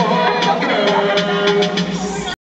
Oh,